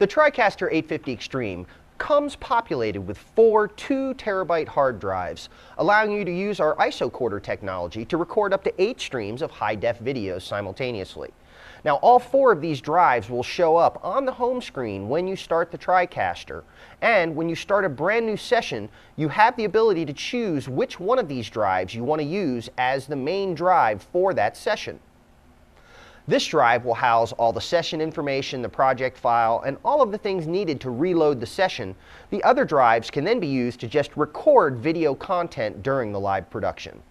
The TriCaster 850 Extreme comes populated with four 2 terabyte hard drives, allowing you to use our IsoCorder technology to record up to eight streams of high-def videos simultaneously. Now, all four of these drives will show up on the home screen when you start the TriCaster. And when you start a brand new session, you have the ability to choose which one of these drives you want to use as the main drive for that session. This drive will house all the session information, the project file, and all of the things needed to reload the session. The other drives can then be used to just record video content during the live production.